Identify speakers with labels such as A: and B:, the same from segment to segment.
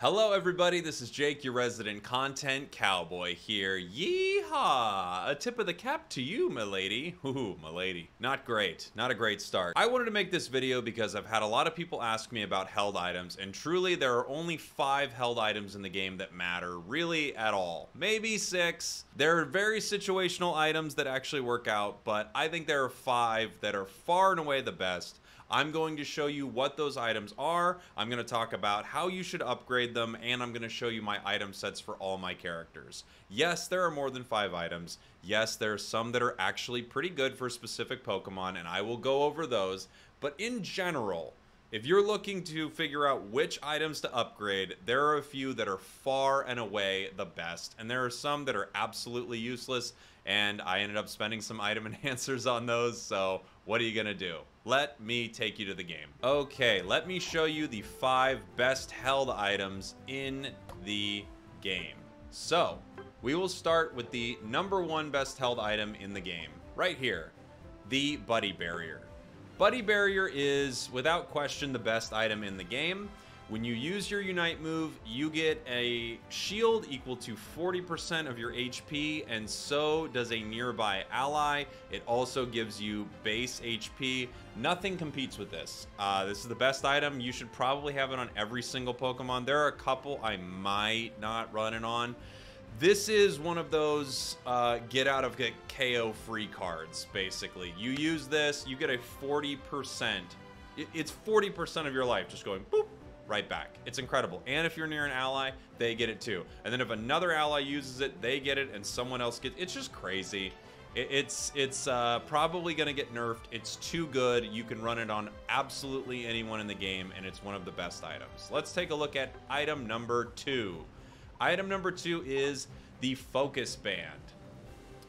A: Hello, everybody. This is Jake, your resident content cowboy here. Yeehaw! A tip of the cap to you, milady. Ooh, milady. Not great. Not a great start. I wanted to make this video because I've had a lot of people ask me about held items, and truly, there are only five held items in the game that matter, really, at all. Maybe six. There are very situational items that actually work out, but I think there are five that are far and away the best. I'm going to show you what those items are. I'm going to talk about how you should upgrade them, and I'm going to show you my item sets for all my characters. Yes, there are more than five items. Yes, there are some that are actually pretty good for specific Pokemon, and I will go over those. But in general, if you're looking to figure out which items to upgrade, there are a few that are far and away the best, and there are some that are absolutely useless, and I ended up spending some item enhancers on those, so what are you gonna do? Let me take you to the game. Okay, let me show you the five best held items in the game. So, we will start with the number one best held item in the game, right here, the Buddy Barrier. Buddy Barrier is, without question, the best item in the game. When you use your Unite move, you get a shield equal to 40% of your HP, and so does a nearby ally. It also gives you base HP. Nothing competes with this. Uh, this is the best item. You should probably have it on every single Pokemon. There are a couple I might not run it on. This is one of those uh, get out of get KO free cards, basically. You use this, you get a 40%. It's 40% of your life just going boop, right back. It's incredible. And if you're near an ally, they get it too. And then if another ally uses it, they get it, and someone else gets It's just crazy. It's it's uh, probably going to get nerfed. It's too good. You can run it on absolutely anyone in the game, and it's one of the best items. Let's take a look at item number two. Item number two is the Focus Band.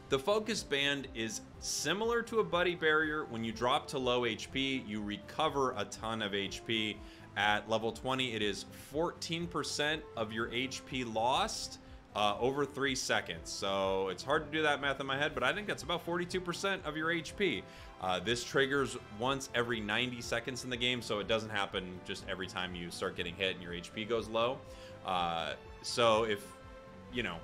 A: The Focus Band is similar to a Buddy Barrier. When you drop to low HP, you recover a ton of HP. At level 20, it is 14% of your HP lost uh, over three seconds. So it's hard to do that math in my head, but I think that's about 42% of your HP. Uh, this triggers once every 90 seconds in the game, so it doesn't happen just every time you start getting hit and your HP goes low. Uh, so if, you know,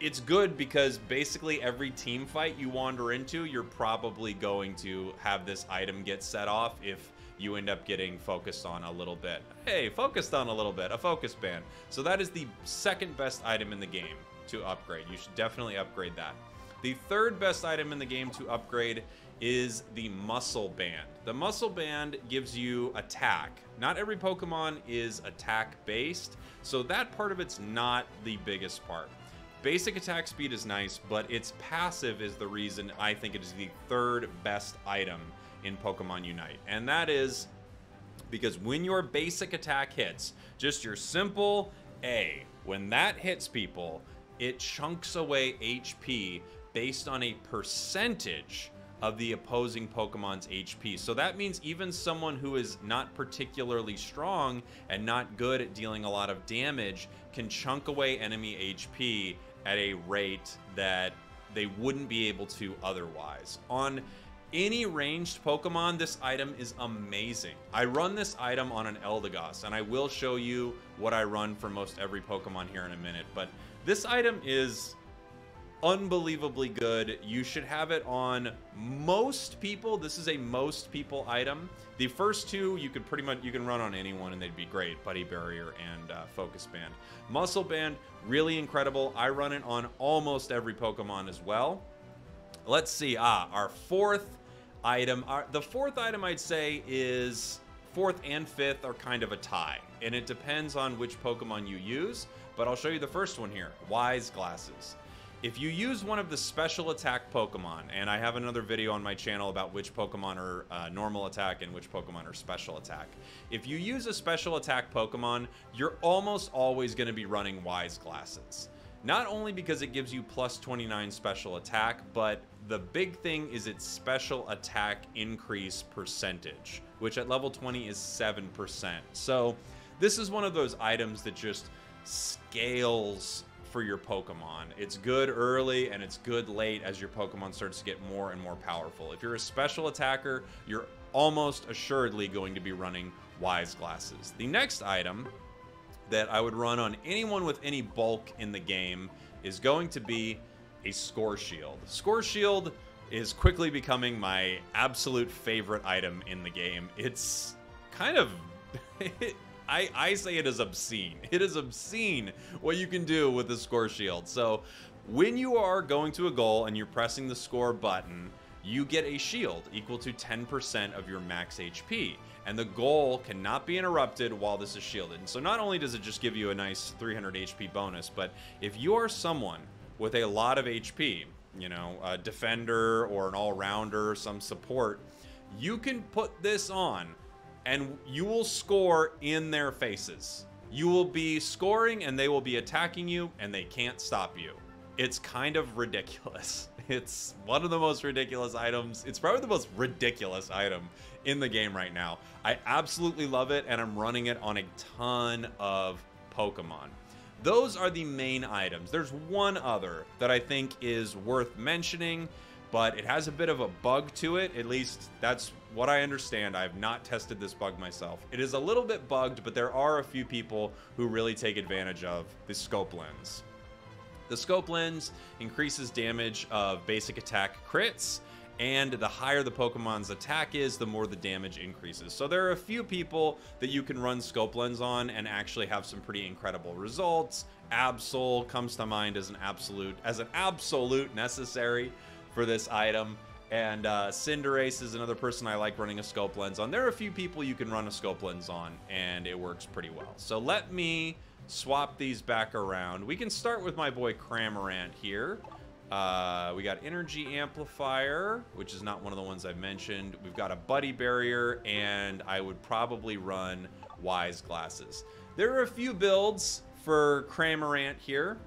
A: it's good because basically every team fight you wander into, you're probably going to have this item get set off if you end up getting focused on a little bit. Hey, focused on a little bit, a focus band. So that is the second best item in the game to upgrade. You should definitely upgrade that. The third best item in the game to upgrade is the Muscle Band. The Muscle Band gives you attack. Not every Pokemon is attack based, so that part of it's not the biggest part. Basic attack speed is nice, but its passive is the reason I think it is the third best item in Pokemon Unite. And that is because when your basic attack hits, just your simple A, when that hits people, it chunks away HP based on a percentage of the opposing Pokemon's HP. So that means even someone who is not particularly strong and not good at dealing a lot of damage can chunk away enemy HP at a rate that they wouldn't be able to otherwise. On any ranged Pokemon, this item is amazing. I run this item on an Eldegoss, and I will show you what I run for most every Pokemon here in a minute, but this item is unbelievably good. You should have it on most people. This is a most people item. The first two you could pretty much you can run on anyone and they'd be great. Buddy Barrier and uh, Focus Band. Muscle Band, really incredible. I run it on almost every Pokemon as well. Let's see. Ah, our fourth item. Our, the fourth item I'd say is fourth and fifth are kind of a tie, and it depends on which Pokemon you use. But I'll show you the first one here Wise Glasses. If you use one of the special attack Pokemon, and I have another video on my channel about which Pokemon are uh, normal attack and which Pokemon are special attack. If you use a special attack Pokemon, you're almost always going to be running Wise Glasses. Not only because it gives you plus 29 special attack, but the big thing is its special attack increase percentage, which at level 20 is 7%. So this is one of those items that just scales for your Pokemon. It's good early and it's good late as your Pokemon starts to get more and more powerful. If you're a special attacker, you're almost assuredly going to be running Wise Glasses. The next item that I would run on anyone with any bulk in the game is going to be a Score Shield. Score Shield is quickly becoming my absolute favorite item in the game. It's kind of... I, I say it is obscene. It is obscene what you can do with the Score Shield. So when you are going to a goal and you're pressing the score button, you get a shield equal to 10% of your max HP. And the goal cannot be interrupted while this is shielded. And so not only does it just give you a nice 300 HP bonus, but if you are someone with a lot of HP, you know, a defender or an all-rounder, some support, you can put this on and you will score in their faces. You will be scoring and they will be attacking you and they can't stop you. It's kind of ridiculous. It's one of the most ridiculous items. It's probably the most ridiculous item in the game right now. I absolutely love it and I'm running it on a ton of Pokemon. Those are the main items. There's one other that I think is worth mentioning, but it has a bit of a bug to it. At least that's what I understand. I have not tested this bug myself. It is a little bit bugged, but there are a few people who really take advantage of the scope lens. The scope lens increases damage of basic attack crits, and the higher the Pokemon's attack is, the more the damage increases. So there are a few people that you can run Scope Lens on and actually have some pretty incredible results. Absol comes to mind as an absolute as an absolute necessary for this item. And uh, Cinderace is another person I like running a scope lens on. There are a few people you can run a scope lens on, and it works pretty well. So let me swap these back around. We can start with my boy Cramorant here. Uh, we got Energy Amplifier, which is not one of the ones I mentioned. We've got a Buddy Barrier, and I would probably run Wise Glasses. There are a few builds for Cramorant here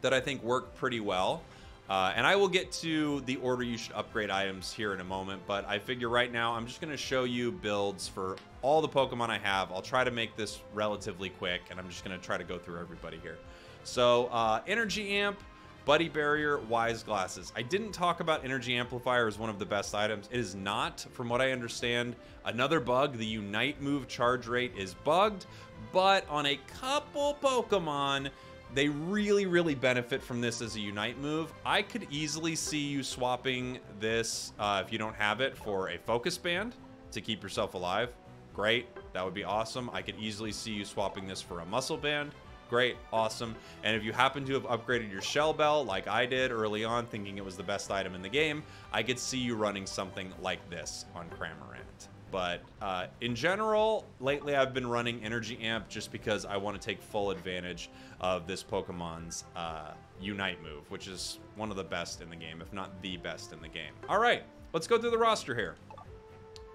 A: that I think work pretty well. Uh, and I will get to the order you should upgrade items here in a moment, but I figure right now I'm just going to show you builds for all the Pokemon I have. I'll try to make this relatively quick, and I'm just going to try to go through everybody here. So, uh, Energy Amp, Buddy Barrier, Wise Glasses. I didn't talk about Energy Amplifier as one of the best items. It is not, from what I understand. Another bug, the Unite move charge rate is bugged, but on a couple Pokemon, they really, really benefit from this as a Unite move. I could easily see you swapping this, uh, if you don't have it, for a Focus Band to keep yourself alive. Great. That would be awesome. I could easily see you swapping this for a Muscle Band. Great, awesome. And if you happen to have upgraded your Shell Bell like I did early on, thinking it was the best item in the game, I could see you running something like this on Cramorant. But uh, in general, lately I've been running Energy Amp just because I want to take full advantage of this Pokemon's uh, Unite move, which is one of the best in the game, if not the best in the game. All right, let's go through the roster here.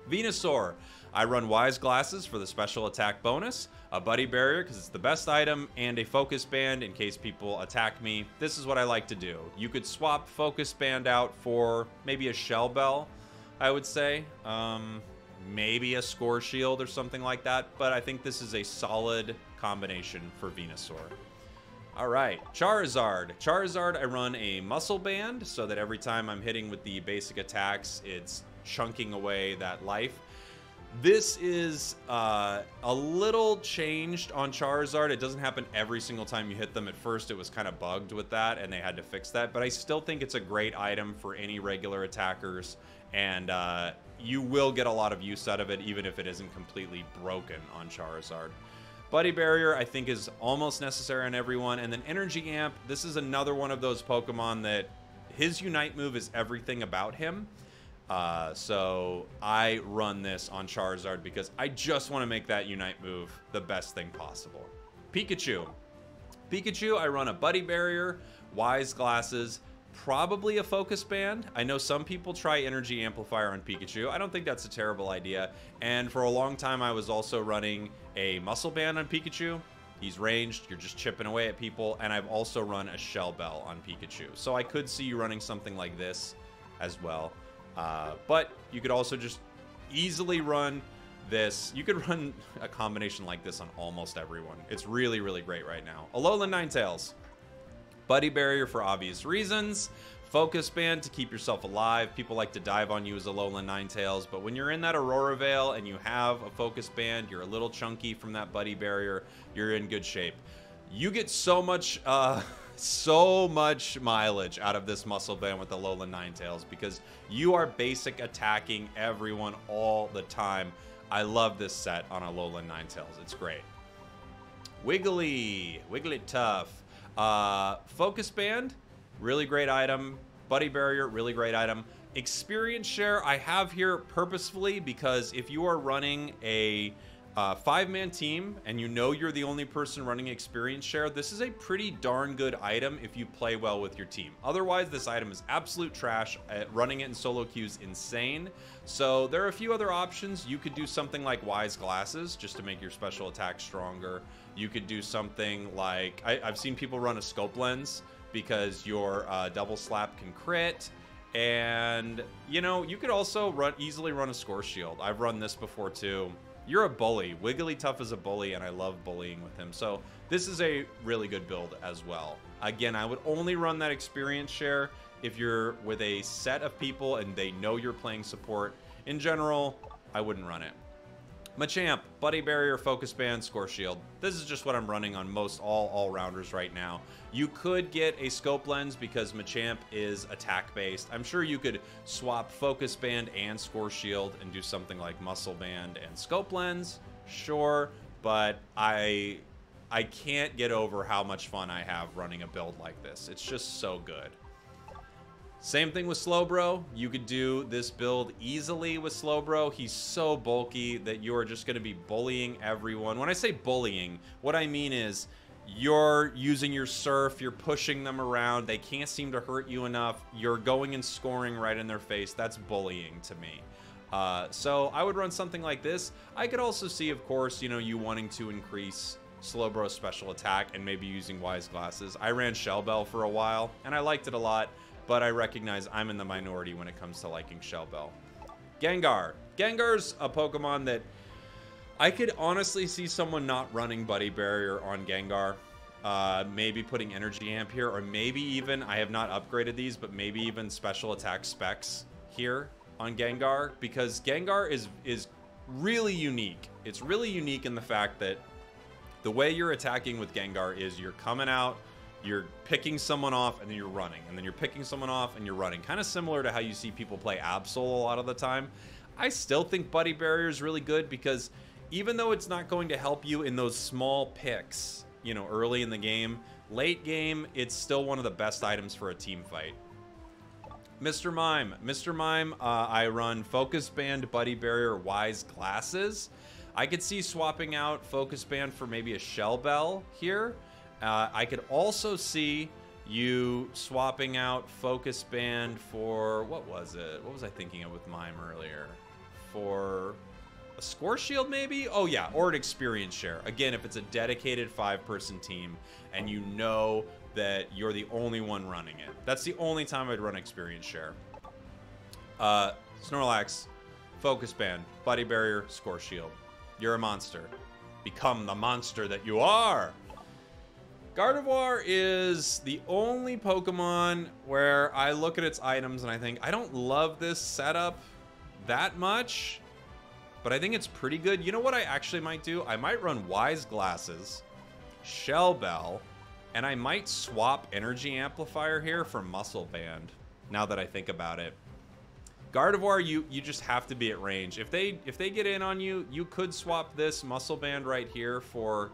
A: Venusaur. I run Wise Glasses for the special attack bonus, a Buddy Barrier because it's the best item, and a Focus Band in case people attack me. This is what I like to do. You could swap Focus Band out for maybe a Shell Bell, I would say. Um, maybe a Score Shield or something like that, but I think this is a solid combination for Venusaur. All right, Charizard. Charizard, I run a Muscle Band so that every time I'm hitting with the basic attacks, it's chunking away that life. This is uh, a little changed on Charizard. It doesn't happen every single time you hit them. At first, it was kind of bugged with that, and they had to fix that. But I still think it's a great item for any regular attackers, and uh, you will get a lot of use out of it, even if it isn't completely broken on Charizard. Buddy Barrier, I think, is almost necessary on everyone. And then Energy Amp, this is another one of those Pokemon that his Unite move is everything about him. Uh, so I run this on Charizard because I just want to make that Unite move the best thing possible. Pikachu. Pikachu, I run a Buddy Barrier, Wise Glasses, probably a Focus Band. I know some people try Energy Amplifier on Pikachu. I don't think that's a terrible idea. And for a long time, I was also running a Muscle Band on Pikachu. He's ranged, you're just chipping away at people, and I've also run a Shell Bell on Pikachu. So I could see you running something like this as well. Uh, but you could also just easily run this. You could run a combination like this on almost everyone. It's really, really great right now. Alolan Ninetales. Buddy Barrier for obvious reasons. Focus Band to keep yourself alive. People like to dive on you as Alolan Ninetales, but when you're in that Aurora Veil and you have a Focus Band, you're a little chunky from that Buddy Barrier, you're in good shape. You get so much, uh, so much mileage out of this Muscle Band with the Alolan Ninetales because you are basic attacking everyone all the time. I love this set on Alolan Ninetales. It's great. Wiggly, Wigglytuff. Uh, Focus Band, really great item. Buddy Barrier, really great item. Experience Share, I have here purposefully because if you are running a uh, five-man team and you know you're the only person running experience share, this is a pretty darn good item if you play well with your team. Otherwise, this item is absolute trash. Uh, running it in solo queues insane. So there are a few other options. You could do something like Wise Glasses just to make your special attack stronger. You could do something like, I, have seen people run a Scope Lens because your uh, double slap can crit. And, you know, you could also run easily run a Score Shield. I've run this before too. You're a bully. Wigglytuff is a bully, and I love bullying with him. So this is a really good build as well. Again, I would only run that experience share if you're with a set of people and they know you're playing support. In general, I wouldn't run it. Machamp, Buddy Barrier, Focus Band, Score Shield. This is just what I'm running on most all all-rounders right now. You could get a Scope Lens because Machamp is attack-based. I'm sure you could swap Focus Band and Score Shield and do something like Muscle Band and Scope Lens. Sure, but I I can't get over how much fun I have running a build like this. It's just so good. Same thing with Slowbro. You could do this build easily with Slowbro. He's so bulky that you are just going to be bullying everyone. When I say bullying, what I mean is you're using your surf, you're pushing them around, they can't seem to hurt you enough, you're going and scoring right in their face. That's bullying to me. Uh, so I would run something like this. I could also see, of course, you know, you wanting to increase Slowbro's special attack and maybe using Wise Glasses. I ran Shell Bell for a while, and I liked it a lot but I recognize I'm in the minority when it comes to liking Shell Bell. Gengar. Gengar's a Pokemon that I could honestly see someone not running Buddy Barrier on Gengar. Uh, maybe putting Energy Amp here, or maybe even, I have not upgraded these, but maybe even special attack specs here on Gengar, because Gengar is, is really unique. It's really unique in the fact that the way you're attacking with Gengar is you're coming out you're picking someone off and then you're running and then you're picking someone off and you're running. Kind of similar to how you see people play absol a lot of the time. I still think buddy barrier is really good because even though it's not going to help you in those small picks you know early in the game late game it's still one of the best items for a team fight. Mr mime. Mr mime uh, i run focus band buddy barrier wise glasses. I could see swapping out focus band for maybe a shell bell here uh, I could also see you swapping out Focus Band for, what was it? What was I thinking of with Mime earlier? For a score shield maybe? Oh yeah, or an experience share. Again, if it's a dedicated five-person team and you know that you're the only one running it. That's the only time I'd run experience share. Uh, Snorlax, Focus Band, Buddy Barrier, Score Shield. You're a monster. Become the monster that you are! Gardevoir is the only Pokemon where I look at its items and I think, I don't love this setup that much, but I think it's pretty good. You know what I actually might do? I might run Wise Glasses, Shell Bell, and I might swap Energy Amplifier here for Muscle Band, now that I think about it. Gardevoir, you you just have to be at range. If they if they get in on you, you could swap this Muscle Band right here for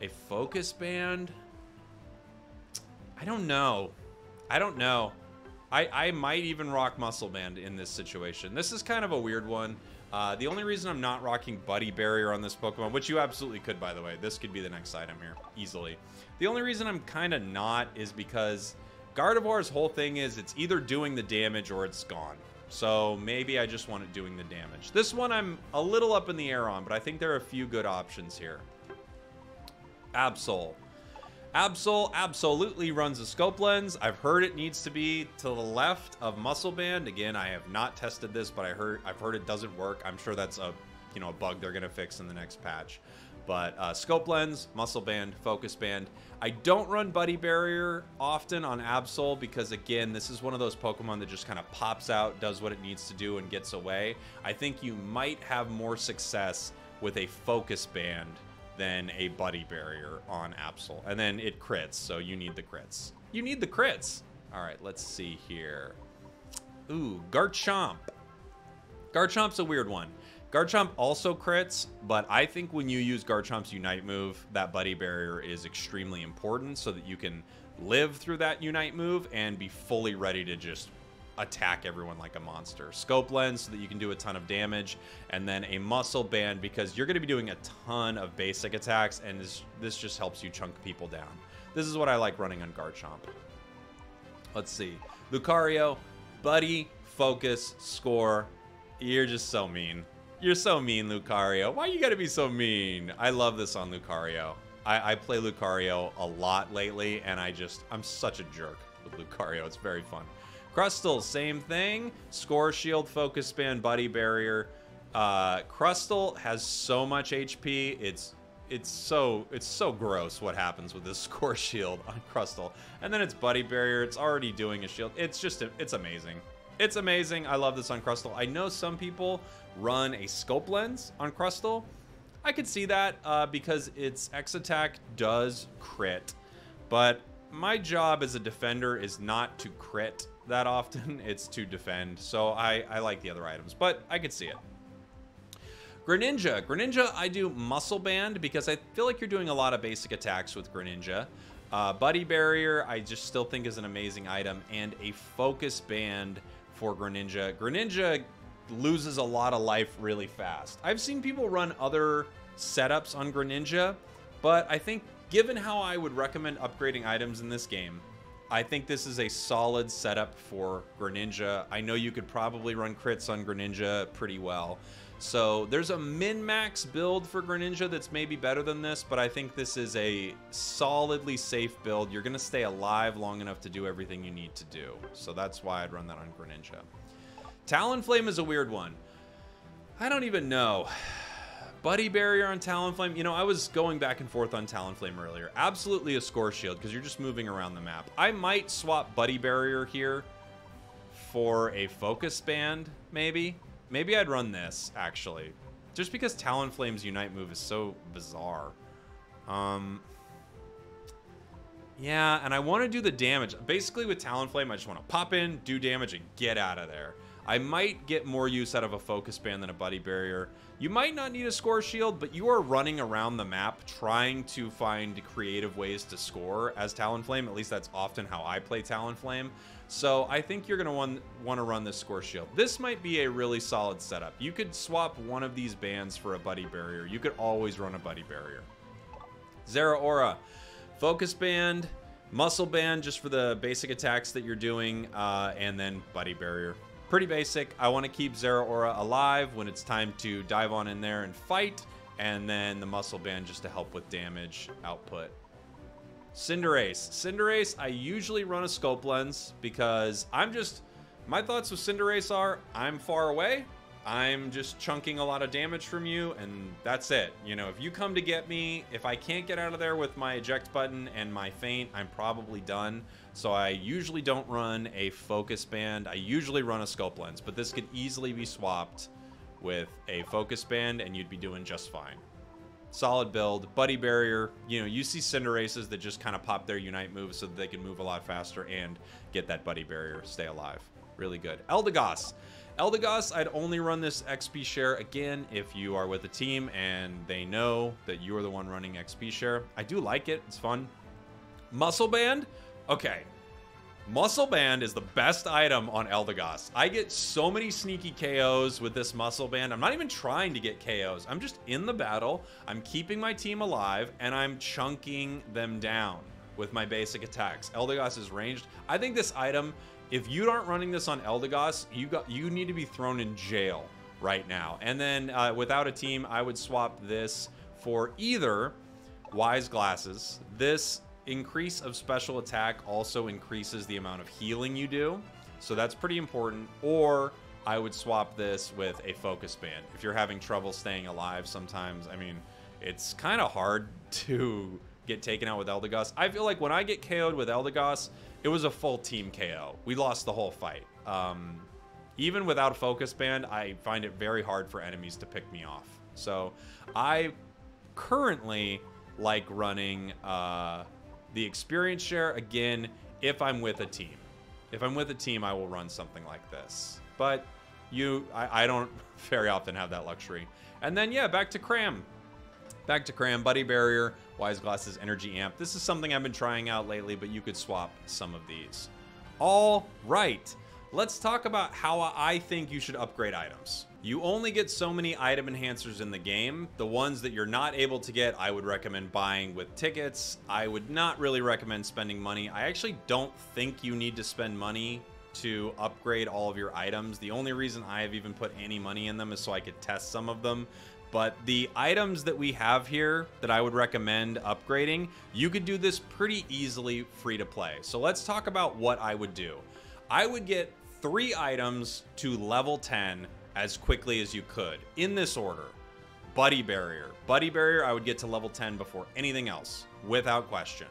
A: a Focus Band. I don't know. I don't know. I, I might even rock Muscle Band in this situation. This is kind of a weird one. Uh, the only reason I'm not rocking Buddy Barrier on this Pokemon, which you absolutely could, by the way. This could be the next item here, easily. The only reason I'm kind of not is because Gardevoir's whole thing is it's either doing the damage or it's gone. So maybe I just want it doing the damage. This one I'm a little up in the air on, but I think there are a few good options here. Absol. Absol absolutely runs a scope lens. I've heard it needs to be to the left of muscle band. Again, I have not tested this, but I heard I've heard it doesn't work. I'm sure that's a you know a bug they're gonna fix in the next patch. But uh, Scope Lens, Muscle Band, Focus Band. I don't run Buddy Barrier often on Absol because, again, this is one of those Pokemon that just kind of pops out, does what it needs to do, and gets away. I think you might have more success with a Focus Band than a Buddy Barrier on Absol. And then it crits, so you need the crits. You need the crits. All right, let's see here. Ooh, Garchomp. Garchomp's a weird one. Garchomp also crits, but I think when you use Garchomp's Unite move, that Buddy Barrier is extremely important so that you can live through that Unite move and be fully ready to just attack everyone like a monster. Scope Lens so that you can do a ton of damage, and then a Muscle Band because you're going to be doing a ton of basic attacks, and this, this just helps you chunk people down. This is what I like running on Garchomp. Let's see. Lucario, Buddy, Focus, Score. You're just so mean. You're so mean, Lucario. Why you gotta be so mean? I love this on Lucario. I, I play Lucario a lot lately, and I just, I'm such a jerk with Lucario. It's very fun. Crustle, same thing. Score Shield, Focus Band, Buddy Barrier. Uh, Crustle has so much HP. It's it's so it's so gross what happens with this Score Shield on Crustle. And then it's Buddy Barrier. It's already doing a shield. It's just it's amazing. It's amazing. I love this on Crustle. I know some people run a scope lens on Crustle. I could see that uh, because its X attack does crit, but my job as a defender is not to crit that often. It's to defend, so I, I like the other items, but I could see it. Greninja. Greninja, I do Muscle Band because I feel like you're doing a lot of basic attacks with Greninja. Uh, Buddy Barrier, I just still think is an amazing item, and a Focus Band for Greninja. Greninja loses a lot of life really fast. I've seen people run other setups on Greninja, but I think given how I would recommend upgrading items in this game, I think this is a solid setup for Greninja. I know you could probably run crits on Greninja pretty well. So there's a min-max build for Greninja that's maybe better than this, but I think this is a solidly safe build. You're to stay alive long enough to do everything you need to do. So that's why I'd run that on Greninja. Talonflame is a weird one. I don't even know. Buddy Barrier on Talonflame. You know, I was going back and forth on Talonflame earlier. Absolutely a score shield because you're just moving around the map. I might swap Buddy Barrier here for a Focus Band, maybe. Maybe I'd run this, actually. Just because Talonflame's Unite move is so bizarre. Um, yeah, and I want to do the damage. Basically, with Talonflame, I just want to pop in, do damage, and get out of there. I might get more use out of a focus band than a buddy barrier. You might not need a score shield, but you are running around the map trying to find creative ways to score as Talonflame. At least that's often how I play Talonflame. So I think you're going to want to run this score shield. This might be a really solid setup. You could swap one of these bands for a buddy barrier. You could always run a buddy barrier. Zeraora, focus band, muscle band just for the basic attacks that you're doing, uh, and then buddy barrier pretty basic. I want to keep Zeraora alive when it's time to dive on in there and fight, and then the Muscle Band just to help with damage output. Cinderace. Cinderace, I usually run a scope lens because I'm just... My thoughts with Cinderace are, I'm far away, I'm just chunking a lot of damage from you, and that's it. You know, if you come to get me, if I can't get out of there with my eject button and my feint, I'm probably done. So I usually don't run a focus band. I usually run a scope lens, but this could easily be swapped with a focus band, and you'd be doing just fine. Solid build, buddy barrier. You know, you see Cinderaces that just kind of pop their Unite moves so that they can move a lot faster and get that buddy barrier, stay alive. Really good. Eldegoss. Eldegoss, I'd only run this XP share again if you are with a team and they know that you are the one running XP share. I do like it. It's fun. Muscle Band. Okay. Muscle Band is the best item on Eldegoss. I get so many sneaky KOs with this Muscle Band. I'm not even trying to get KOs. I'm just in the battle. I'm keeping my team alive, and I'm chunking them down with my basic attacks. Eldegoss is ranged. I think this item if you aren't running this on Eldegoss, you got you need to be thrown in jail right now. And then uh, without a team, I would swap this for either Wise Glasses. This increase of special attack also increases the amount of healing you do. So that's pretty important. Or I would swap this with a focus band. If you're having trouble staying alive sometimes, I mean, it's kind of hard to get taken out with Eldegoss. I feel like when I get KO'd with Eldegoss, it was a full team KO. We lost the whole fight. Um, even without focus band, I find it very hard for enemies to pick me off. So I currently like running uh, the experience share again if I'm with a team. If I'm with a team, I will run something like this. But you, I, I don't very often have that luxury. And then, yeah, back to Cram. Back to Cram, Buddy Barrier, Wise Glasses, Energy Amp. This is something I've been trying out lately, but you could swap some of these. All right, let's talk about how I think you should upgrade items. You only get so many item enhancers in the game. The ones that you're not able to get, I would recommend buying with tickets. I would not really recommend spending money. I actually don't think you need to spend money to upgrade all of your items. The only reason I have even put any money in them is so I could test some of them. But the items that we have here that I would recommend upgrading, you could do this pretty easily free to play. So let's talk about what I would do. I would get three items to level 10 as quickly as you could in this order. Buddy Barrier. Buddy Barrier, I would get to level 10 before anything else, without question.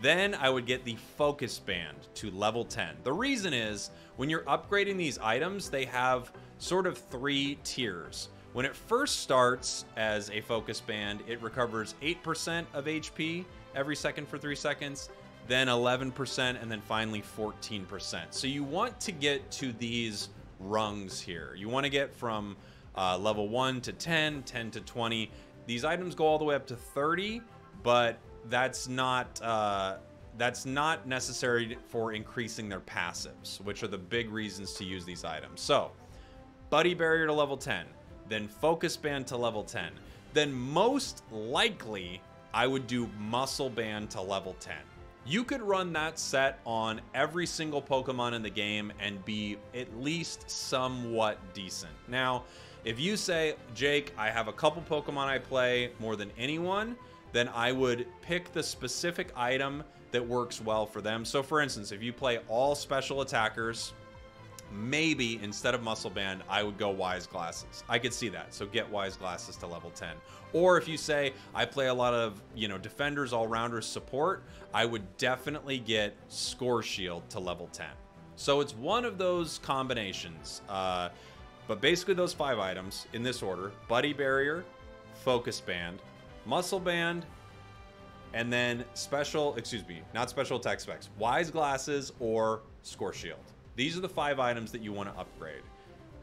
A: Then I would get the Focus Band to level 10. The reason is when you're upgrading these items, they have sort of three tiers. When it first starts as a Focus Band, it recovers 8% of HP every second for three seconds, then 11%, and then finally 14%. So you want to get to these rungs here. You want to get from uh, level 1 to 10, 10 to 20. These items go all the way up to 30, but that's not uh, that's not necessary for increasing their passives, which are the big reasons to use these items. So, Buddy Barrier to level 10, then Focus Band to level 10. Then most likely, I would do Muscle Band to level 10. You could run that set on every single Pokemon in the game and be at least somewhat decent. Now, if you say, Jake, I have a couple Pokemon I play more than anyone, then I would pick the specific item that works well for them. So, for instance, if you play all special attackers, maybe instead of muscle band i would go wise glasses. I could see that. So get wise glasses to level 10 or if you say i play a lot of you know defenders all rounders support i would definitely get score shield to level 10 so it's one of those combinations uh, but basically those five items in this order buddy barrier focus band muscle band and then special excuse me not special attack specs wise glasses or score shield these are the five items that you want to upgrade.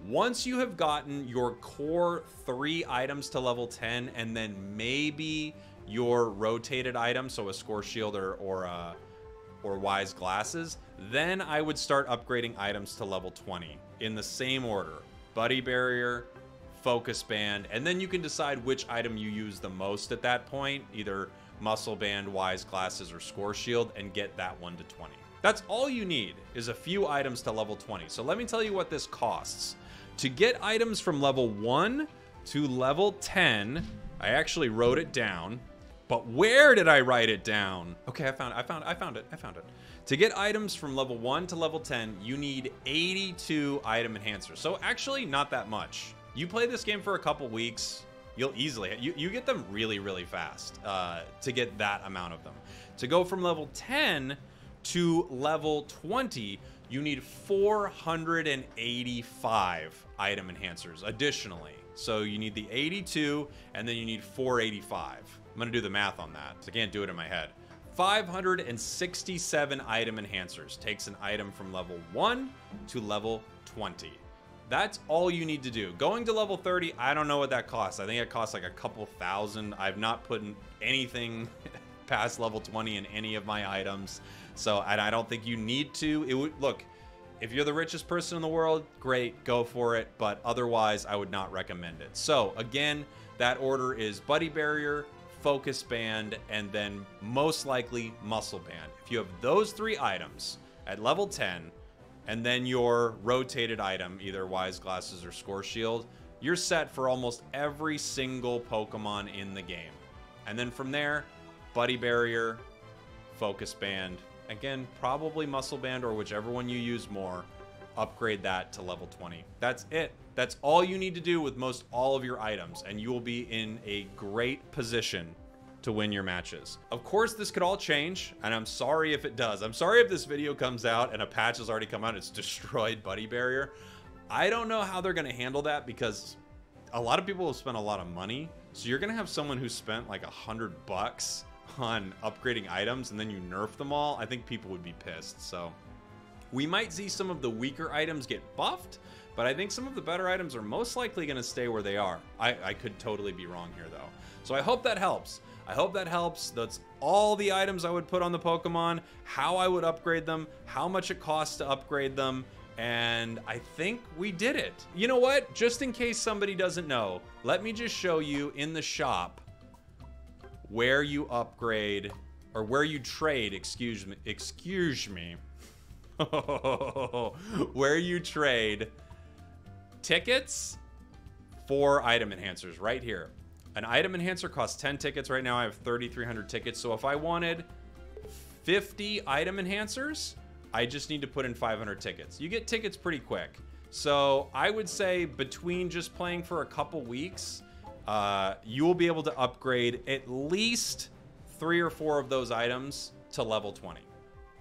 A: Once you have gotten your core three items to level 10 and then maybe your rotated item, so a score shield or, or, uh, or wise glasses, then I would start upgrading items to level 20 in the same order. Buddy barrier, focus band, and then you can decide which item you use the most at that point, either muscle band, wise glasses, or score shield, and get that one to 20. That's all you need is a few items to level 20. So let me tell you what this costs. To get items from level 1 to level 10, I actually wrote it down. But where did I write it down? Okay, I found it. I found I found it. I found it. To get items from level 1 to level 10, you need 82 item enhancers. So actually not that much. You play this game for a couple weeks, you'll easily you, you get them really really fast uh, to get that amount of them. To go from level 10 to level 20, you need 485 item enhancers additionally. So you need the 82 and then you need 485. I'm to do the math on that. I can't do it in my head. 567 item enhancers takes an item from level 1 to level 20. That's all you need to do. Going to level 30, I don't know what that costs. I think it costs like a couple thousand. I've not put anything past level 20 in any of my items. So, and I don't think you need to. It would look, if you're the richest person in the world, great, go for it. But otherwise, I would not recommend it. So, again, that order is Buddy Barrier, Focus Band, and then most likely Muscle Band. If you have those three items at level 10, and then your rotated item, either Wise Glasses or Score Shield, you're set for almost every single Pokemon in the game. And then from there, Buddy Barrier, Focus Band, Again, probably muscle band or whichever one you use more. upgrade that to level 20. That's it. That's all you need to do with most all of your items, and you will be in a great position to win your matches. Of course, this could all change, and I'm sorry if it does. I'm sorry if this video comes out and a patch has already come out it's destroyed Buddy Barrier. I don't know how they're going to handle that because a lot of people have spent a lot of money. So you're going to have someone who spent like a hundred bucks on upgrading items and then you nerf them all. I think people would be pissed. So we might see some of the weaker items get buffed, but I think some of the better items are most likely going to stay where they are. I, I could totally be wrong here though. So I hope that helps. I hope that helps. That's all the items I would put on the Pokemon, how I would upgrade them, how much it costs to upgrade them, and I think we did it. You know what? Just in case somebody doesn't know, let me just show you in the shop where you upgrade or where you trade, excuse me, excuse me, where you trade tickets for item enhancers right here. An item enhancer costs 10 tickets. Right now I have 3,300 tickets. So if I wanted 50 item enhancers, I just need to put in 500 tickets. You get tickets pretty quick. So I would say between just playing for a couple weeks, uh, you will be able to upgrade at least three or four of those items to level 20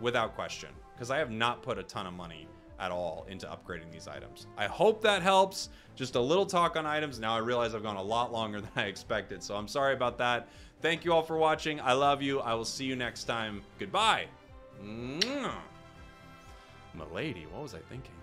A: without question because I have not put a ton of money at all into upgrading these items. I hope that helps. Just a little talk on items. Now I realize I've gone a lot longer than I expected, so I'm sorry about that. Thank you all for watching. I love you. I will see you next time. Goodbye. Mwah. Milady, what was I thinking?